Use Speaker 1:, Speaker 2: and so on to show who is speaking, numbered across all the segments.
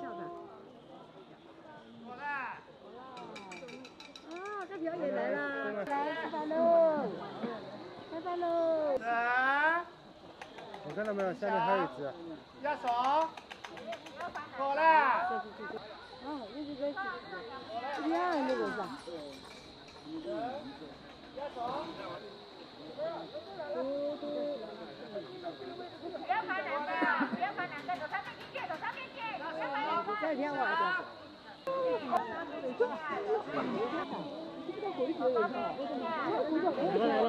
Speaker 1: 笑的。
Speaker 2: 过来。
Speaker 1: 啊，这表演来了，来吃饭喽！拜拜喽！
Speaker 2: 来。
Speaker 3: 你看到没有？下面还有一只。
Speaker 2: 压手。过来。
Speaker 1: 哦，这是个这边那个是吧？
Speaker 2: 压手。
Speaker 4: 不要拍两个，不要拍两个，走上面去，走上面去，不要
Speaker 1: 天我啊！
Speaker 3: 来来来，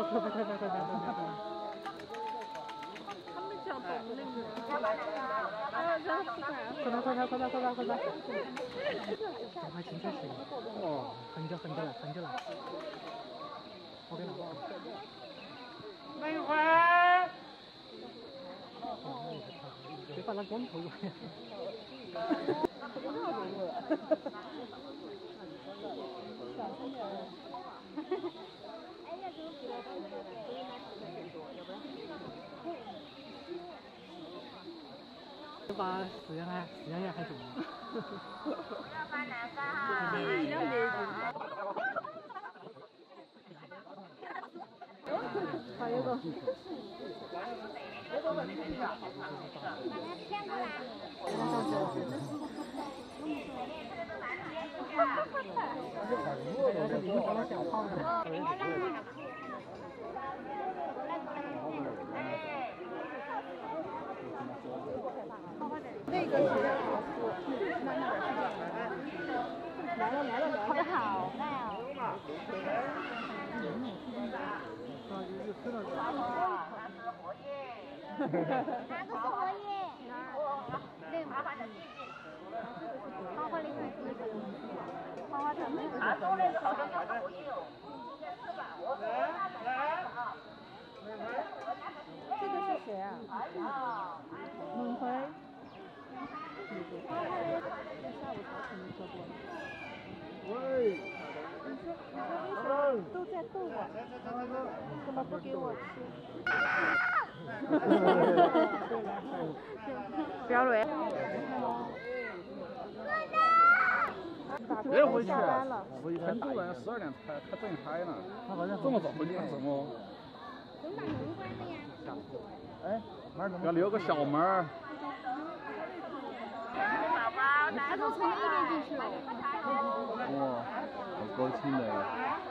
Speaker 3: 快快快快快快快快！
Speaker 1: 他们想懂那个。啊，这样子
Speaker 3: 快点快点快点快点快点！赶快停下！哦，横着横着来横着来。OK 了。
Speaker 2: 梅花。
Speaker 3: 别把那光头。把时间来，时间也还行。
Speaker 4: 要发南方哈，
Speaker 1: 一定要
Speaker 4: 给。欢迎。把他骗。
Speaker 1: 那个谁？来了来了来了，你好。
Speaker 4: 哪个是荷叶？
Speaker 1: 在 逗我？怎么不给我吃？
Speaker 5: 表蕊。
Speaker 3: 别回去
Speaker 1: 下班了。
Speaker 3: 很多人十二点才才正开呢。他好像这么早回去干什么？
Speaker 4: 能把门关了呀。
Speaker 3: 哎，门怎么？要留个小门。
Speaker 4: 宝宝，拿
Speaker 1: 都从那边进去了。
Speaker 3: 哇，好高清的。
Speaker 1: 是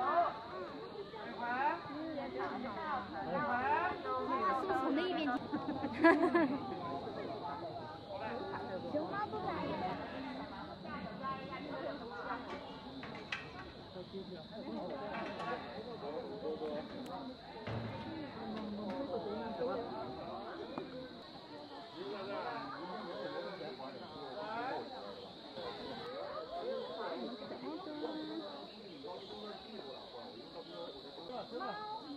Speaker 1: Mau